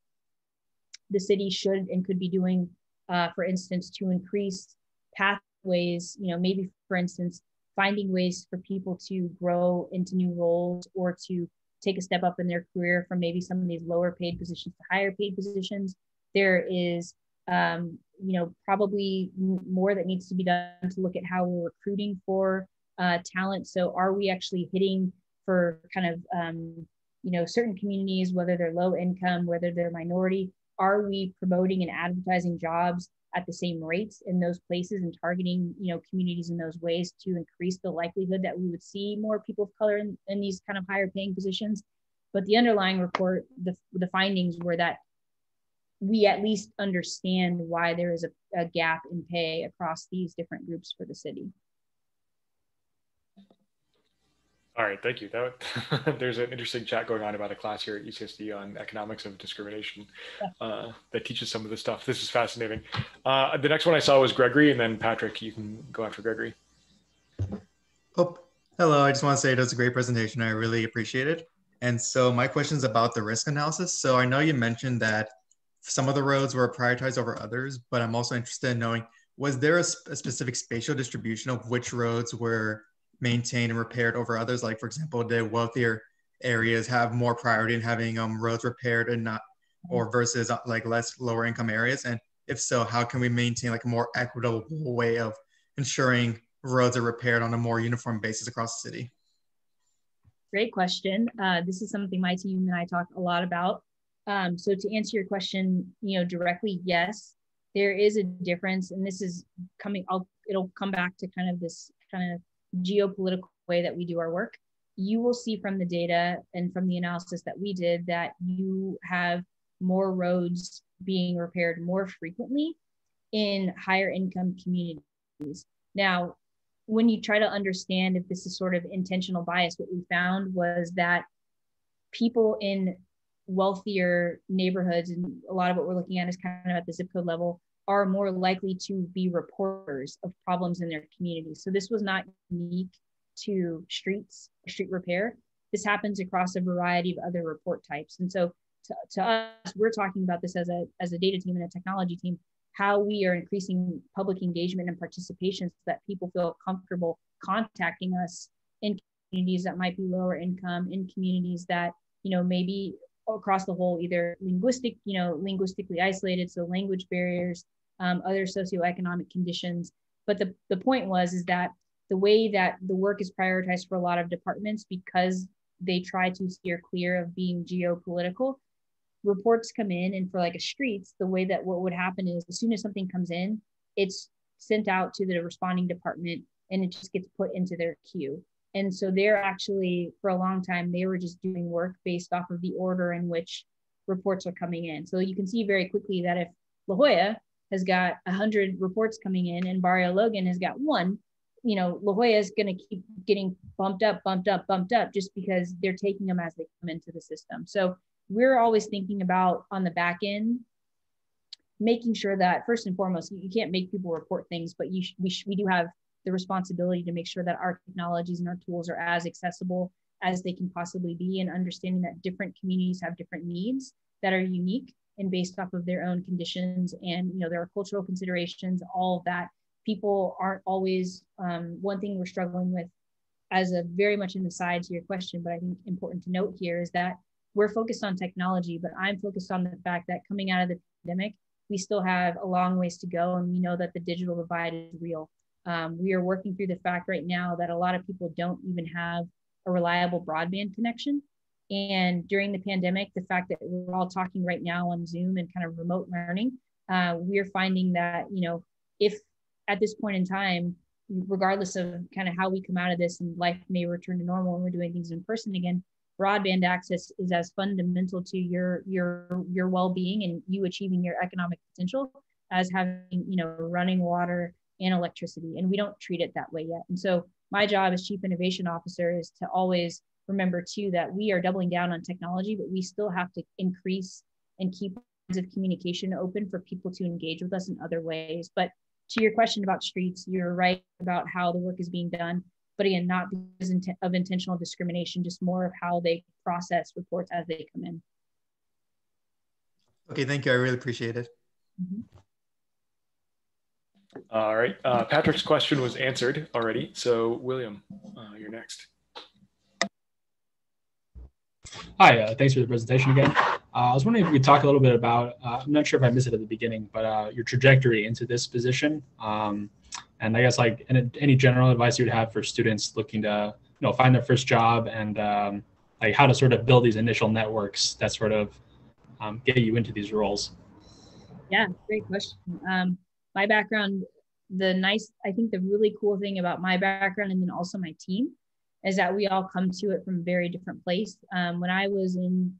the city should and could be doing, uh, for instance, to increase pathways, you know, maybe for instance, finding ways for people to grow into new roles or to take a step up in their career from maybe some of these lower paid positions to higher paid positions. There is, um, you know, probably more that needs to be done to look at how we're recruiting for uh, talent. So, are we actually hitting for kind of, um, you know, certain communities, whether they're low income, whether they're minority? Are we promoting and advertising jobs at the same rates in those places and targeting you know communities in those ways to increase the likelihood that we would see more people of color in, in these kind of higher paying positions but the underlying report the, the findings were that we at least understand why there is a, a gap in pay across these different groups for the city All right, thank you. That, there's an interesting chat going on about a class here at UCSD on economics of discrimination uh, that teaches some of this stuff. This is fascinating. Uh, the next one I saw was Gregory, and then Patrick, you can go after Gregory. Oh, hello. I just want to say it was a great presentation. I really appreciate it. And so my question is about the risk analysis. So I know you mentioned that some of the roads were prioritized over others, but I'm also interested in knowing, was there a, a specific spatial distribution of which roads were maintained and repaired over others? Like, for example, the wealthier areas have more priority in having um, roads repaired and not, or versus uh, like less lower income areas? And if so, how can we maintain like a more equitable way of ensuring roads are repaired on a more uniform basis across the city? Great question. Uh, this is something my team and I talk a lot about. Um, so to answer your question, you know, directly, yes. there is a difference, and this is coming. I'll it'll come back to kind of this kind of geopolitical way that we do our work. You will see from the data and from the analysis that we did that you have more roads being repaired more frequently in higher income communities. Now, when you try to understand if this is sort of intentional bias, what we found was that people in wealthier neighborhoods, and a lot of what we're looking at is kind of at the zip code level, are more likely to be reporters of problems in their community. So this was not unique to streets, street repair. This happens across a variety of other report types. And so to, to us, we're talking about this as a, as a data team and a technology team, how we are increasing public engagement and participation so that people feel comfortable contacting us in communities that might be lower income, in communities that, you know, maybe across the whole, either linguistic, you know, linguistically isolated, so language barriers, um, other socioeconomic conditions. But the, the point was is that the way that the work is prioritized for a lot of departments because they try to steer clear of being geopolitical reports come in and for like a streets the way that what would happen is as soon as something comes in it's sent out to the responding department and it just gets put into their queue and so they're actually for a long time they were just doing work based off of the order in which reports are coming in so you can see very quickly that if la jolla has got 100 reports coming in and barrio logan has got one you know la jolla is going to keep getting bumped up bumped up bumped up just because they're taking them as they come into the system. So we're always thinking about on the back end making sure that first and foremost you, can't make people report things but you we, we do have the responsibility to make sure that our technologies and our tools are as accessible as they can possibly be and understanding that different communities have different needs that are unique and based off of their own conditions and you know there are cultural considerations all of that people aren't always um, one thing we're struggling with as a very much in the side to your question but i think important to note here is that we're focused on technology, but I'm focused on the fact that coming out of the pandemic, we still have a long ways to go. And we know that the digital divide is real. Um, we are working through the fact right now that a lot of people don't even have a reliable broadband connection. And during the pandemic, the fact that we're all talking right now on Zoom and kind of remote learning, uh, we're finding that, you know, if at this point in time, regardless of kind of how we come out of this and life may return to normal and we're doing things in person again, broadband access is as fundamental to your your your well-being and you achieving your economic potential as having you know running water and electricity. And we don't treat it that way yet. And so my job as chief innovation officer is to always remember too that we are doubling down on technology but we still have to increase and keep lines of communication open for people to engage with us in other ways but to your question about streets you're right about how the work is being done but again, not because of intentional discrimination, just more of how they process reports as they come in. Okay, thank you. I really appreciate it. Mm -hmm. All right. Uh, Patrick's question was answered already. So, William, uh, you're next. Hi, uh, thanks for the presentation again. Uh, I was wondering if we could talk a little bit about, uh, I'm not sure if I missed it at the beginning, but uh, your trajectory into this position. Um, and I guess like any general advice you would have for students looking to you know find their first job and um, like how to sort of build these initial networks that sort of um, get you into these roles. Yeah, great question. Um, my background, the nice, I think the really cool thing about my background and then also my team is that we all come to it from a very different place. Um, when I was in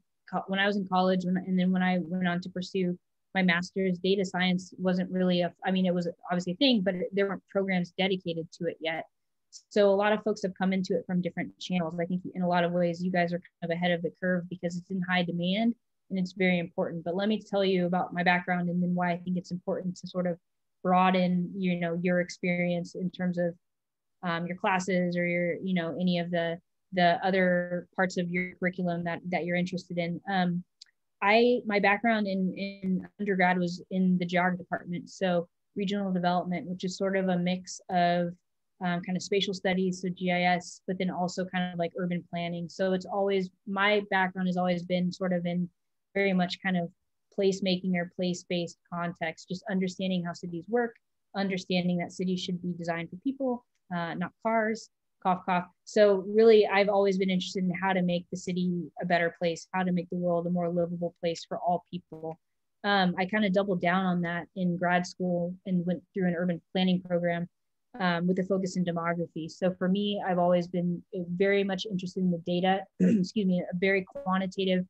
when I was in college, and then when I went on to pursue my master's data science wasn't really a i mean it was obviously a thing but there weren't programs dedicated to it yet. So a lot of folks have come into it from different channels. I think in a lot of ways you guys are kind of ahead of the curve because it's in high demand and it's very important. But let me tell you about my background and then why i think it's important to sort of broaden you know your experience in terms of um, your classes or your you know any of the the other parts of your curriculum that that you're interested in um, I my background in in undergrad was in the geog department, so regional development, which is sort of a mix of um, kind of spatial studies, so GIS, but then also kind of like urban planning. So it's always my background has always been sort of in very much kind of placemaking or place-based context, just understanding how cities work, understanding that cities should be designed for people, uh, not cars, cough, cough. So really, I've always been interested in how to make the city a better place, how to make the world a more livable place for all people. um, I kind of doubled down on that in grad school and went through an urban planning program um, with a focus in demography. So for me, I've always been uh, very much interested in the data, excuse me, a very quantitative.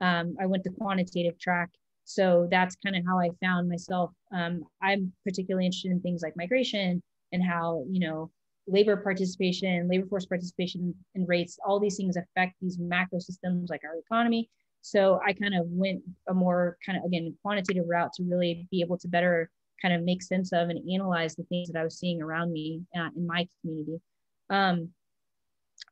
Um, I went the quantitative track. So that's kind of how I found myself. Um, I'm particularly interested in things like migration and how, you know, labor participation, labor force participation and rates, all these things affect these macro systems like our economy. So I kind of went a more kind of, again, quantitative route to really be able to better kind of make sense of and analyze the things that I was seeing around me uh, in my community. Um,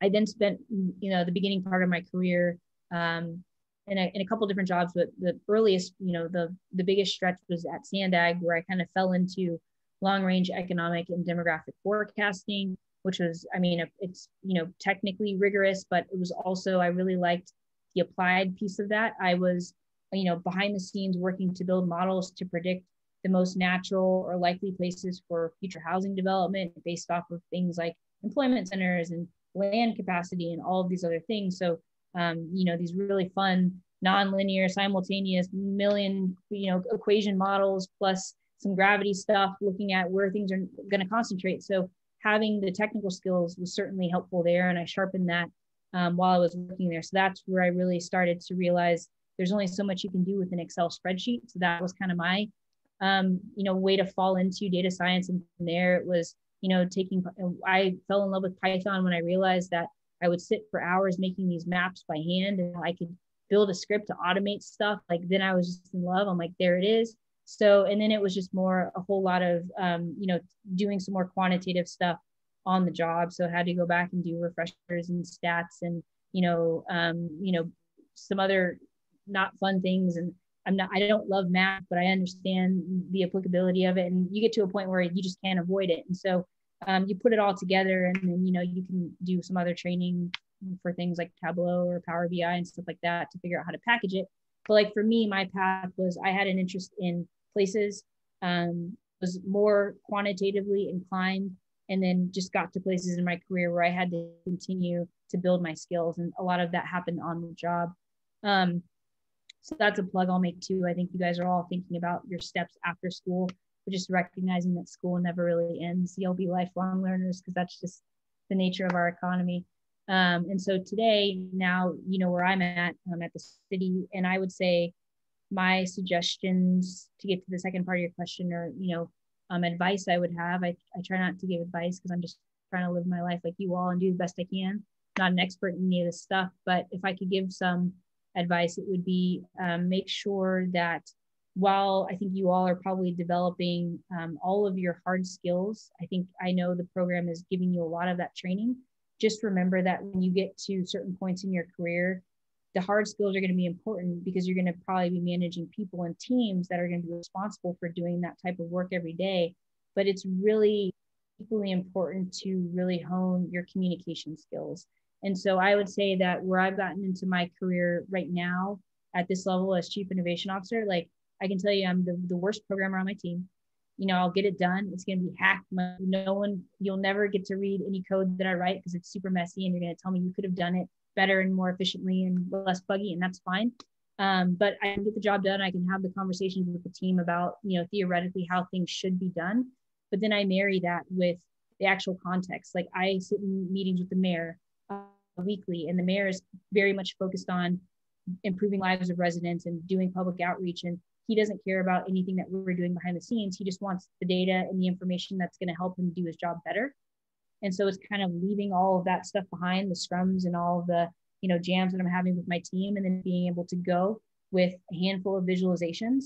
I then spent, you know, the beginning part of my career um, in, a, in a couple different jobs, but the earliest, you know, the, the biggest stretch was at Sandag, where I kind of fell into long range economic and demographic forecasting, which was, I mean, it's, you know, technically rigorous, but it was also, I really liked the applied piece of that. I was, you know, behind the scenes working to build models to predict the most natural or likely places for future housing development based off of things like employment centers and land capacity and all of these other things. So, um, you know, these really fun, nonlinear, simultaneous million, you know, equation models plus some gravity stuff, looking at where things are going to concentrate. So having the technical skills was certainly helpful there. And I sharpened that um, while I was working there. So that's where I really started to realize there's only so much you can do with an Excel spreadsheet. So that was kind of my, um, you know, way to fall into data science. And from there, it was, you know, taking, I fell in love with Python when I realized that I would sit for hours making these maps by hand and I could build a script to automate stuff. Like then I was just in love. I'm like, there it is. So, and then it was just more a whole lot of, um, you know, doing some more quantitative stuff on the job. So I had to go back and do refreshers and stats and, you know, um, you know, some other not fun things. And I'm not, I don't love math, but I understand the applicability of it. And you get to a point where you just can't avoid it. And so um, you put it all together and then, you know, you can do some other training for things like Tableau or Power BI and stuff like that to figure out how to package it. But like for me, my path was I had an interest in places, um, was more quantitatively inclined and then just got to places in my career where I had to continue to build my skills. And a lot of that happened on the job. Um, so that's a plug I'll make too. I think you guys are all thinking about your steps after school, but just recognizing that school never really ends. You'll be lifelong learners because that's just the nature of our economy. Um, and so today, now, you know, where I'm at, I'm at the city, and I would say my suggestions to get to the second part of your question or, you know, um, advice I would have. I, I try not to give advice because I'm just trying to live my life like you all and do the best I can. Not an expert in any of this stuff, but if I could give some advice, it would be um, make sure that while I think you all are probably developing um, all of your hard skills, I think I know the program is giving you a lot of that training. Just remember that when you get to certain points in your career, the hard skills are going to be important because you're going to probably be managing people and teams that are going to be responsible for doing that type of work every day. But it's really equally important to really hone your communication skills. And so I would say that where I've gotten into my career right now at this level as chief innovation officer, like I can tell you, I'm the, the worst programmer on my team. You know, I'll get it done. It's going to be hacked. No one, you'll never get to read any code that I write because it's super messy and you're going to tell me you could have done it better and more efficiently and less buggy, and that's fine. Um, but I can get the job done. I can have the conversations with the team about, you know, theoretically how things should be done. But then I marry that with the actual context. Like I sit in meetings with the mayor uh, weekly, and the mayor is very much focused on improving lives of residents and doing public outreach. And he doesn't care about anything that we're doing behind the scenes. He just wants the data and the information that's going to help him do his job better. And so it's kind of leaving all of that stuff behind, the scrums and all of the, you know, jams that I'm having with my team, and then being able to go with a handful of visualizations,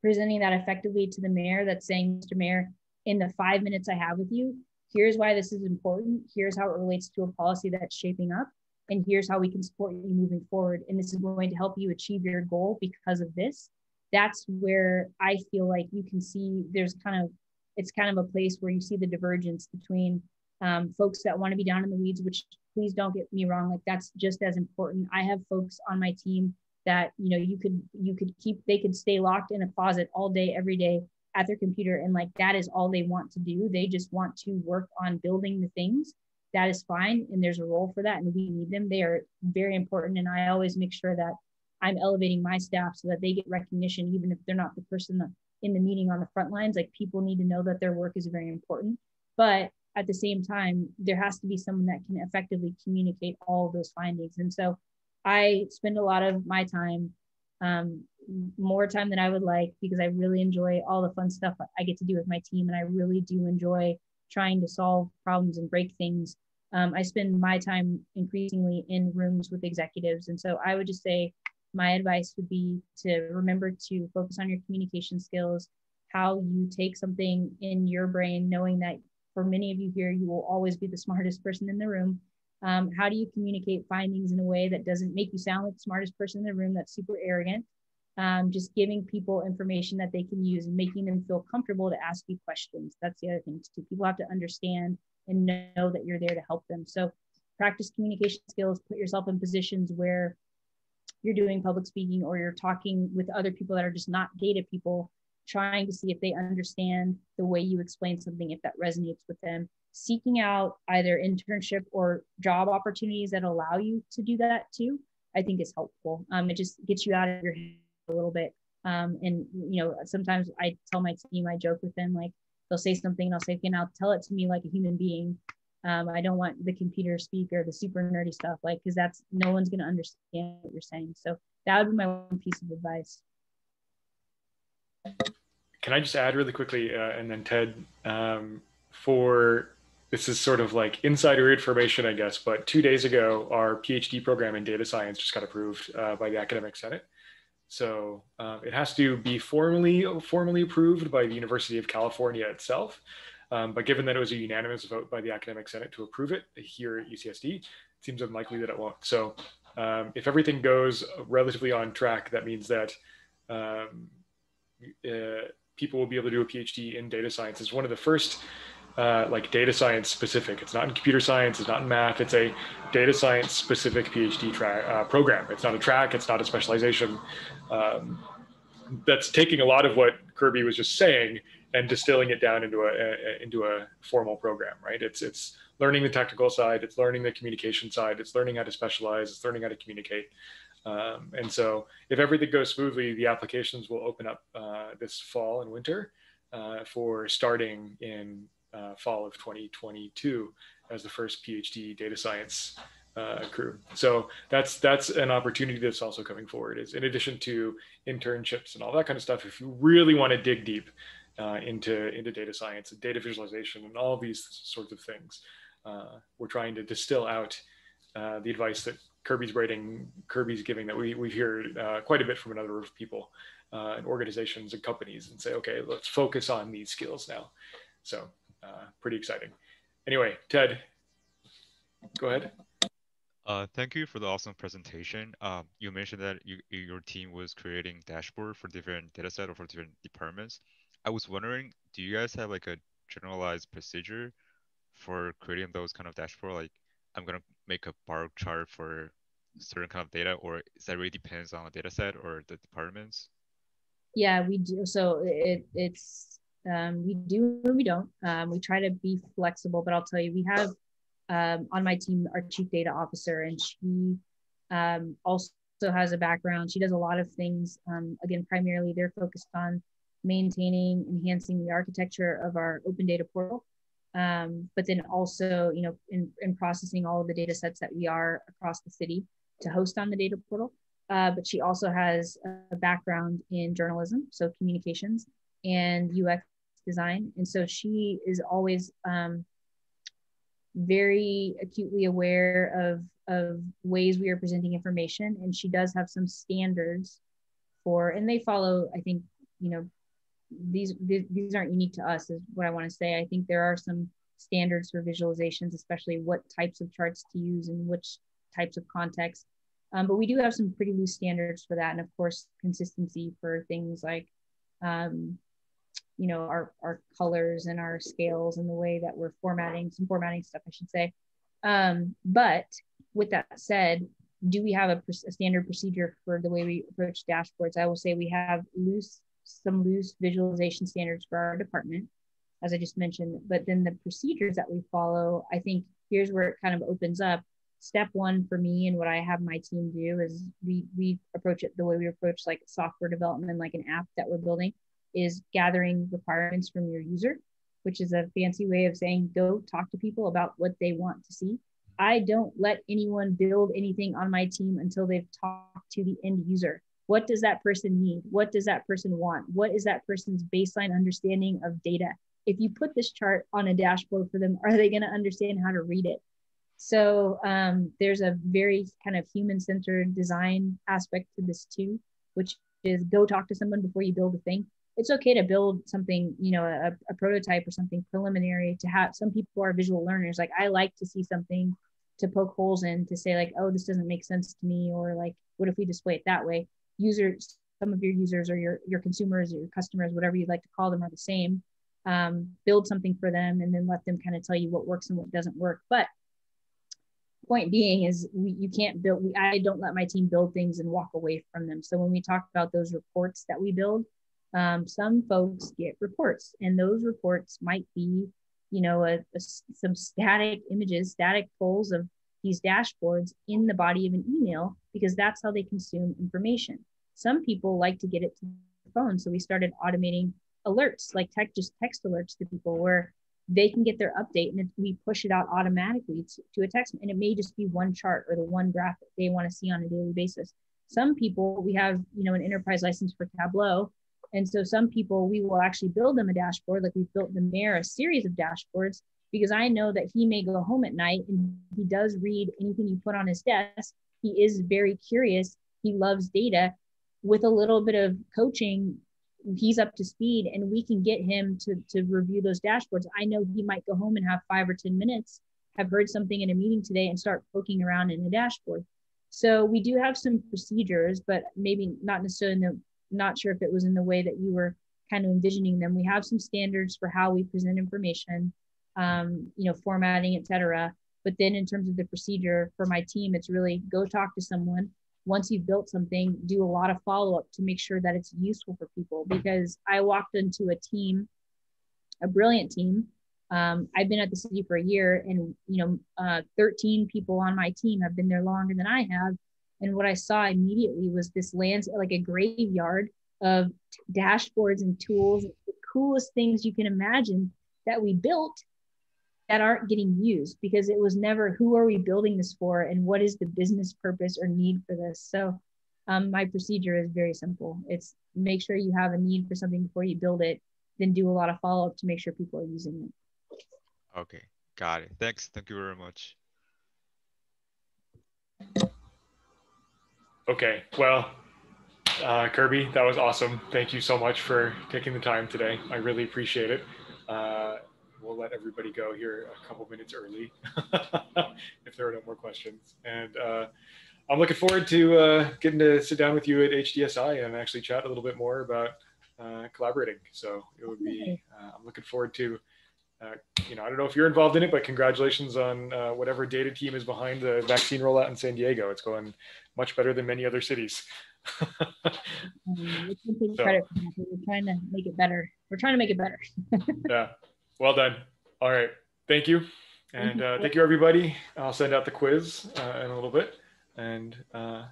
presenting that effectively to the mayor that's saying, Mr. Mayor, in the five minutes I have with you, here's why this is important. Here's how it relates to a policy that's shaping up. And here's how we can support you moving forward. And this is going to help you achieve your goal because of this. That's where I feel like you can see there's kind of it's kind of a place where you see the divergence between um, folks that want to be down in the weeds, which please don't get me wrong, like that's just as important. I have folks on my team that you know you could you could keep they could stay locked in a closet all day every day at their computer and like that is all they want to do. They just want to work on building the things. That is fine and there's a role for that and we need them. They are very important and i always make sure that I'm elevating my staff so that they get recognition, even if they're not the person in the meeting on the front lines. Like people need to know that their work is very important. But at the same time, there has to be someone that can effectively communicate all those findings. And so I spend a lot of my time, um, more time than I would like, because I really enjoy all the fun stuff I get to do with my team. And I really do enjoy trying to solve problems and break things. Um, I spend my time increasingly in rooms with executives. And so I would just say my advice would be to remember to focus on your communication skills, how you take something in your brain, knowing that for many of you here, you will always be the smartest person in the room. Um, how do you communicate findings in a way that doesn't make you sound like the smartest person in the room that's super arrogant? Um, just giving people information that they can use and making them feel comfortable to ask you questions. That's the other thing too. People have to understand and know that you're there to help them. So practice communication skills, put yourself in positions where you're doing public speaking or you're talking with other people that are just not data people trying to see if they understand the way you explain something, if that resonates with them. Seeking out either internship or job opportunities that allow you to do that too, I think is helpful. Um, it just gets you out of your head a little bit. Um, and you know, sometimes I tell my team, I joke with them, like they'll say something and I'll say, okay, now tell it to me like a human being. Um, I don't want the computer speaker, the super nerdy stuff, like, because that's no one's going to understand what you're saying. So that would be my one piece of advice. Can I just add really quickly, uh, and then Ted, um, for this is sort of like insider information, I guess, but two days ago, our PhD program in data science just got approved uh, by the Academic Senate. So uh, it has to be formally formally approved by the University of California itself. Um, but given that it was a unanimous vote by the Academic Senate to approve it here at UCSD, it seems unlikely that it won't. So um, if everything goes relatively on track, that means that um, uh, people will be able to do a PhD in data science. It's one of the first uh, like data science specific. It's not in computer science. It's not in math. It's a data science specific PhD track uh, program. It's not a track. It's not a specialization. Um, that's taking a lot of what Kirby was just saying and distilling it down into a, a, into a formal program. Right? It's it's learning the technical side. It's learning the communication side. It's learning how to specialize. It's learning how to communicate. Um, and so, if everything goes smoothly, the applications will open up uh, this fall and winter uh, for starting in uh, fall of 2022 as the first PhD data science uh, crew. So that's that's an opportunity that's also coming forward. Is in addition to internships and all that kind of stuff. If you really want to dig deep uh, into into data science and data visualization and all these sorts of things, uh, we're trying to distill out uh, the advice that Kirby's writing, Kirby's giving that we we hear uh, quite a bit from a number of people uh, and organizations and companies, and say, okay, let's focus on these skills now. So uh, pretty exciting. Anyway, Ted, go ahead. Uh, thank you for the awesome presentation. Um, you mentioned that you, your team was creating dashboard for different data set or for different departments. I was wondering, do you guys have like a generalized procedure for creating those kind of dashboard? Like, I'm gonna make a bar chart for certain kind of data, or is that really depends on the data set or the departments? Yeah, we do. So it, it's um, we do and we don't. Um, we try to be flexible, but I'll tell you, we have um, on my team our chief data officer, and she um, also has a background. She does a lot of things. Um, again, primarily they're focused on maintaining, enhancing the architecture of our open data portal, um, but then also, you know, in, in processing all of the data sets that we are across the city to host on the data portal. Uh, but she also has a background in journalism, so communications and UX design. And so she is always um, very acutely aware of, of ways we are presenting information. And she does have some standards for, and they follow, I think, you know, these, these aren't unique to us is what I want to say. I think there are some standards for visualizations, especially what types of charts to use and which types of context. Um, but we do have some pretty loose standards for that. And of course, consistency for things like um, you know our our colors and our scales and the way that we're formatting some formatting stuff i should say um, but with that said do we have a, a, standard procedure for the way we approach dashboards i will say we have loose some loose visualization standards for our department as i just mentioned but then the procedures that we follow i think here's where it kind of opens up step one for me and what I have my team do is we we approach it the way we approach like software development, like an app that we're building, is gathering requirements from your user, which is a fancy way of saying go talk to people about what they want to see. I don't let anyone build anything on my team until they've talked to the end user. What does that person need? What does that person want? What is that person's baseline understanding of data? If you put this chart on a dashboard for them, are they going to understand how to read it? So um, there's a very kind of human centered design aspect to this too, which is go talk to someone before you build a thing. It's okay to build something, you know, a, a prototype or something preliminary to have some people who are visual learners. Like I like to see something to poke holes in to say like, oh, this doesn't make sense to me, or like, what if we display it that way? Users, some of your users or your your consumers or your customers, whatever you'd like to call them, are the same. Um, build something for them and then let them kind of tell you what works and what doesn't work. But point being is we, you can't build we, i don't let my team build things and walk away from them so when we talk about those reports that we build um, some folks get reports and those reports might be you know a, a, some static images static polls of these dashboards in the body of an email because that's how they consume information. Some people like to get it to the phone so we started automating alerts like tech just text alerts to people where they can get their update and we push it out automatically to, to a text and it may just be one chart or the one graph that they want to see on a daily basis. Some people we have you know an enterprise license for tableau and so some people we will actually build them a dashboard like we've built the mayor a series of dashboards because i know that he may go home at night and he does read anything you put on his desk he is very curious he loves data with a little bit of coaching he's up to speed and we can get him to, to review those dashboards. I know he might go home and have five or 10 minutes, have heard something in a meeting today and start poking around in the dashboard. So we do have some procedures, but maybe not necessarily, the, not sure if it was in the way that you were kind of envisioning them. We have some standards for how we present information, um, you know, formatting, etc. But then in terms of the procedure for my team, it's really go talk to someone, once you've built something, do a lot of follow up to make sure that it's useful for people. Because I walked into a team, a brilliant team. Um, I've been at the city for a year, and you know, uh, 13 people on my team have been there longer than I have. And what I saw immediately was this lands like a graveyard of dashboards and tools, the coolest things you can imagine that we built that aren't getting used because it was never who are we building this for and what is the business purpose or need for this? So um, my procedure is very simple. It's make sure you have a need for something before you build it then do a lot of follow-up to make sure people are using it. Okay got it. Thanks. Thank you very much. Okay well uh, kirby that was awesome. Thank you so much for taking the time today. I really appreciate it. Uh, we'll let everybody go here a couple minutes early if there are no more questions. And uh, I'm looking forward to uh, getting to sit down with you at HDSI and actually chat a little bit more about uh, collaborating. So it would be, uh, I'm looking forward to, uh, you know, I don't know if you're involved in it, but congratulations on uh, whatever data team is behind the vaccine rollout in San Diego. It's going much better than many other cities. um, we so, credit for that. We're trying to make it better. We're trying to make it better. yeah. Well done. All right. Thank you. And uh, thank you, everybody. I'll send out the quiz uh, in a little bit. And uh,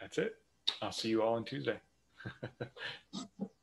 that's it. I'll see you all on Tuesday.